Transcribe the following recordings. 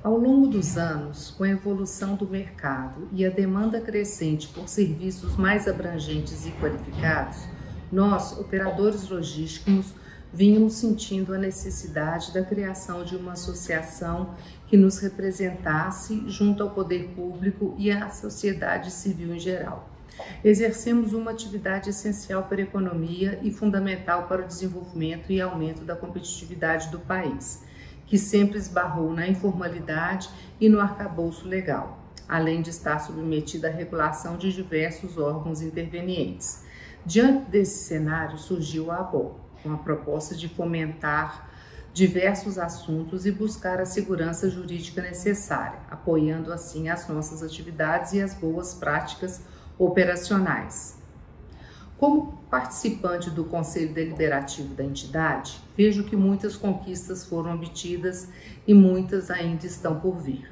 Ao longo dos anos, com a evolução do mercado e a demanda crescente por serviços mais abrangentes e qualificados, nós, operadores logísticos, vínhamos sentindo a necessidade da criação de uma associação que nos representasse junto ao poder público e à sociedade civil em geral. Exercemos uma atividade essencial para a economia e fundamental para o desenvolvimento e aumento da competitividade do país que sempre esbarrou na informalidade e no arcabouço legal, além de estar submetida à regulação de diversos órgãos intervenientes. Diante desse cenário, surgiu a ABOL, com a proposta de fomentar diversos assuntos e buscar a segurança jurídica necessária, apoiando assim as nossas atividades e as boas práticas operacionais. Como participante do Conselho Deliberativo da entidade, vejo que muitas conquistas foram obtidas e muitas ainda estão por vir.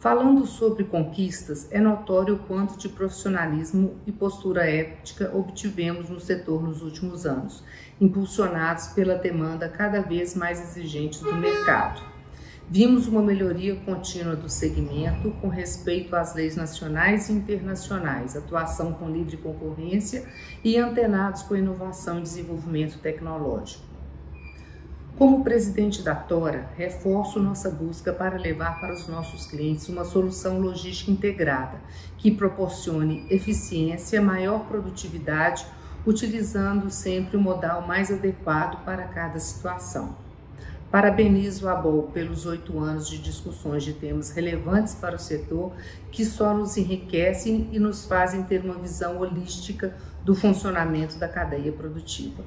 Falando sobre conquistas, é notório o quanto de profissionalismo e postura ética obtivemos no setor nos últimos anos, impulsionados pela demanda cada vez mais exigente do mercado. Vimos uma melhoria contínua do segmento com respeito às leis nacionais e internacionais, atuação com livre concorrência e antenados com inovação e desenvolvimento tecnológico. Como presidente da Tora, reforço nossa busca para levar para os nossos clientes uma solução logística integrada que proporcione eficiência, maior produtividade, utilizando sempre o modal mais adequado para cada situação. Parabenizo a BOL pelos oito anos de discussões de temas relevantes para o setor que só nos enriquecem e nos fazem ter uma visão holística do funcionamento da cadeia produtiva.